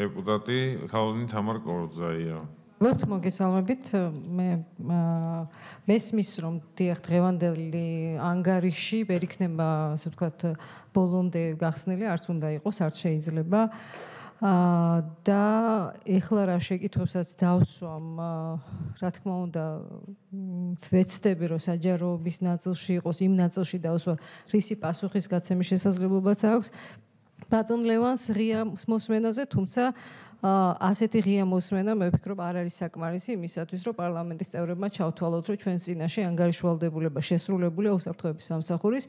დეპუტატი ხალხი თამარ კორძაია. ლოთ მოგესალმებით. მე მესმის რომ დიახ დღევანდელი ანგარიში ვერ იქნება ასე ვთქვათ ბოლომდე გახსნილი არც უნდა იყოს არც შეიძლება. აა და ეხლა რა შეკითხვებსაც დავსვამ რა თქმა უნდა ვეცდები რომ საჯაროების ნაწილში იყოს იმ ნაწილში დავსვა რისი პასუხის გაცემის შესაძლებლობაც აქვს ბატონ ლევანს ღია მოსმენაზე თუმცა ასეთი ღია მოსმენა მე ვფიქრობ არ არის საკმარისი იმისათვის რომ პარლამენტის წევრებმა ჩავთვალოთ რომ ჩვენ წინაშე ანგარიშვალდებულება შესრულებულია უსაფრთხოების სამსახურის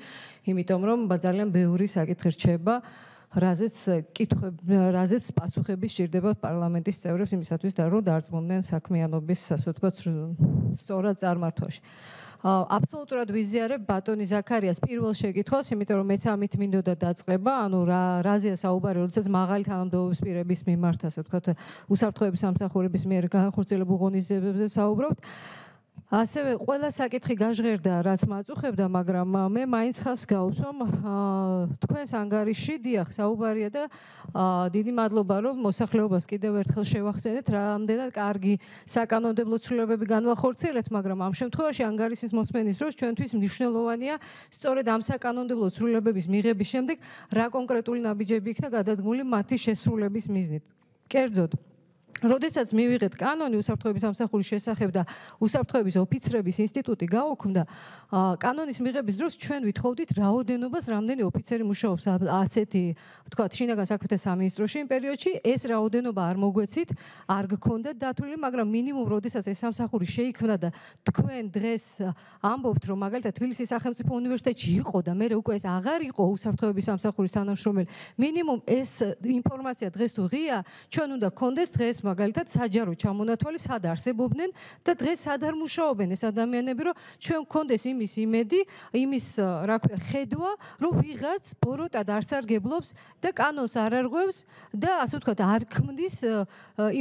იმიტომ რომ ძალიან ბევრი საკითხი რჩება რაზეც კითხვები რაზეც პასუხები სჭირდება პარლამენტის წევრებს იმისათვის რომ დარწმუნდნენ საქმიანობის ასე ვთქვათ სწორად წარმართვაში აბსოლუტურად ვიზიარებ ბატონი ზაქარიას პირველ შეკითხვას, იმიტომ რომ მეც ამით მინდოდა დაწყება, ანუ რა რაზეა საუბარი, როდესაც მაღალი თანამდებობის პირების მიმართ, ასე ვთქვათ, უსაფრთხოების სამსახურების მიერ განხორციელებულ ღონისძიებებზე საუბრობთ. ასევე ყველა საკითხი გაჟღერდა, რაც მაწუხებდა, მაგრამ მე მაინც ხას გავსვამ თქვენს ანგარიში, დიახ, საუბარია და დიდი მადლობა, რომ მოსახლეობას კიდევ ერთხელ შევახსენეთ, რამდენად კარგი საკანონმდებლო ცვლილებები განვახორციელებთ, მაგრამ ამ შემთხვევაში ანგარიშის მოსმენის დროს ჩვენთვის მნიშვნელოვანია სწორედ ამ საკანონმდებლო ცვლილებების მიღების შემდეგ რა კონკრეტული ნაბიჯები იქნა გადადგმული მათი შესრულების მიზნით. კერძოდ როდესაც მივიღეთ კანონი უსაფრთხოების სამსახურის შესახებ და უსაფრთხოების ოფიცრების ინსტიტუტი გაუქმდა, კანონის მიღების დროს ჩვენ ვითხოვდით რაოდენობას, რამდენი ოფიცერი მუშაობს ასეთი, ვთქვათ, შინაგან საქმეთა სამინისტროში იმ პერიოდში, ეს რაოდენობა არ მოგვეცით, არ გქონდა დათვლილი, მაგრამ მინიმუმ როდესაც ეს სამსახური შეიქმნა და თქვენ დღეს ამბობთ, რომ მაგალითად თბილისის სახელმწიფო უნივერსიტეტში იყო და მე უკვე ეს აღარ იყო უსაფრთხოების სამსახურის თანამშრომელი, მინიმუმ ეს ინფორმაცია დღეს თუ ღია, ჩვენ უნდა გქონდეს დღეს მაგალითად საჯარო ჩამონათვალი სად არსებობდნენ და დღეს სად არ მუშაობენ ეს ადამიანები რომ ჩვენ გქონდეს იმის იმედი იმის რა ქვია ხედვა რომ ვიღაც ბოროტად არ სარგებლობს და კანონს არ არღვევს და ასე ვთქვათ არ ქმნის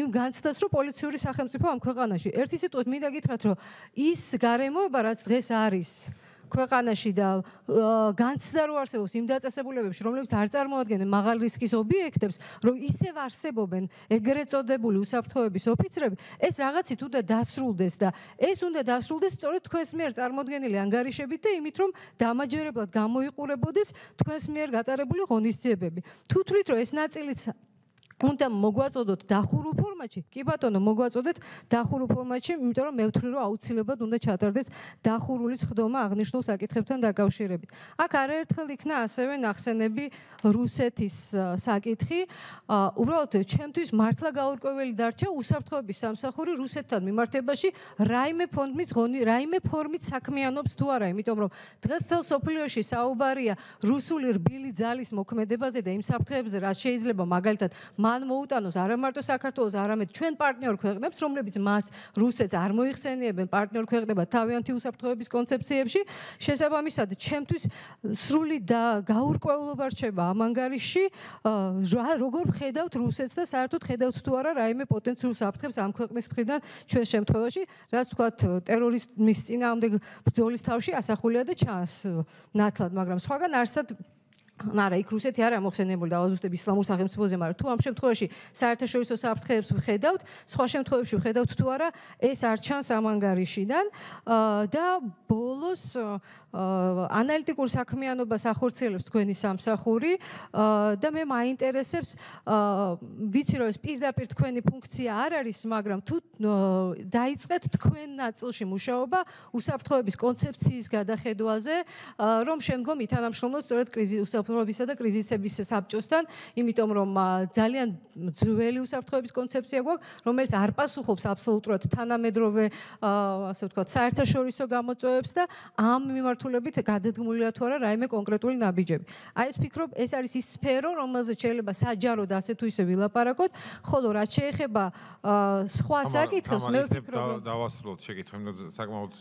იმ განცდას რომ პოლიციური სახელმწიფო ამ ქვეყანაში. ერთი სიტყვით მინდა გითხრათ რომ ის გარემოება რაც დღეს არის ქვეყანაში და განცდა რო არსებობს იმ დაწესებულებებში, რომლებიც არ წარმოადგენენ მაღალ რისკის ობიექტებს, რომ ისევ არსებობენ ეგრეთ წოდებული უსაფრთხოების ოფიცრები, ეს რაღაცით უნდა დასრულდეს და ეს უნდა დასრულდეს სწორედ თქვენს მიერ წარმოქმნილი ანგარიშებით და იმით, რომ დამაჯერებლად გამოიყურებოდეს თქვენს მიერ გატარებული ღონისძიებები. თუ თვლით, რომ ეს ნაწილიც უნდა მოგვაწოდოთ დახურულ ფორმატში. კი ბატონო, მოგვაწოდეთ დახურულ ფორმატში, იმიტომ რომ მე ვთვლი რომ აუცილებლად უნდა ჩატარდეს დახურული სხდომა აღნიშნულ საკითხებთან დაკავშირებით. აქ არაერთხელ იქნა ასევე ნახსენები რუსეთის საკითხი. უბრალოდ ჩემთვის მართლა გაურკვეველი დარჩა უსაფრთხოების სამსახური რუსეთთან მიმართებაში რაიმე ფონდმის ღონი, რაიმე ფორმით საქმიანობს თუ არა, იმიტომ რომ დღეს თელ სოფლიოში საუბარია რუსული რბილი ძალის მოქმედებაზე და იმ საფრთხეებზე, რაც შეიძლება მაგალითად მან მოუტანოს არა მარტო საქართველოს, არამედ ჩვენ პარტნიორ ქვეყნებს, რომლებიც მას რუსეთს არ მოიხსენიებენ პარტნიორ ქვეყნებად თავიანთი უსაფრთხოების კონცეფციებში. შესაბამისად, ჩემთვის სრული და გაურკვევლობა რჩება ამ ანგარიში, როგორ ხედავთ რუსეთს და საერთოდ ხედავთ თუ არა რაიმე პოტენციურ საფრთხეს ამ ქვეყნის მხრიდან ჩვენ შემთხვევაში, რაც თქვათ ტერორიზმის წინააღმდეგ ბრძოლის თავში ასახულია და ჩანს ნათლად, მაგრამ სხვაგან არსად არა, იქ რუსეთი არა მოხსენებული დავაზუსტებ ისლამურ სახელმწიფოზე, მაგრამ თუ ამ შემთხვევაში საერთაშორისო საფრთხეებს ვხედავთ, სხვა შემთხვევებში ვხედავთ თუ არა, ეს არ ჩანს ამ ანგარიშიდან და ბოლოს ანალიტიკურ საქმიანობას ახორციელებს თქვენი სამსახური და მე მაინტერესებს ვიცი რომ ეს პირდაპირ თქვენი ფუნქცია არ არის, მაგრამ თუ დაიწყეთ თქვენ ნაწილში მუშაობა უსაფრთხოების კონცეფციის გადახედვაზე, რომ შემდგომ ითანამშრომლოთ სწორედ კრიზის უსაფრთხოებისა და კრიზისების საბჭოსთან, იმიტომ რომ ძალიან ძველი უსაფრთხოების კონცეფცია გვაქვს, რომელიც არ პასუხობს აბსოლუტურად თანამედროვე, ასე ვთქვათ, საერთაშორისო გამოწვევებს და ამ მიმართულებით გადადგმულია თუ არა რაიმე კონკრეტული ნაბიჯები. აი ეს ვფიქრობ, ეს არის ის სფერო, რომელზეც შეიძლება საჯაროდ ასე თუ ისე ვილაპარაკოთ, ხოლო რაც შეეხება სხვა საკითხებს, მე ვფიქრობ, რომ დავასრულოთ შეკითხვა, იმიტომ საკმაოდ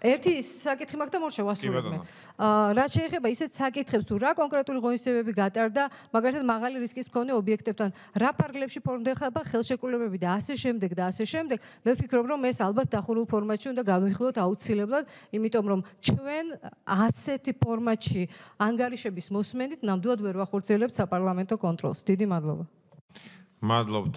ერთი საკითხი მაქვს და მორჩა ვასრულებ მე. აა რაც შეეხება ისეთ საკითხებს თუ რა კონკრეტულად დემოკრატიული ღონისძიებები გატარდა, მაგალითად მაღალი რისკის მქონე ობიექტებთან, რა პარკლებში ფორმდება ხელშეკრულებები და ასე შემდეგ და ასე შემდეგ, მე ვფიქრობ, რომ ეს ალბათ დახურულ ფორმატში უნდა გავიხილოთ აუცილებლად, იმიტომ რომ ჩვენ ასეთი ფორმატში ანგარიშების მოსმენით ნამდვილად ვერ ვახორციელებთ საპარლამენტო კონტროლს. დიდი მადლობა. მადლობთ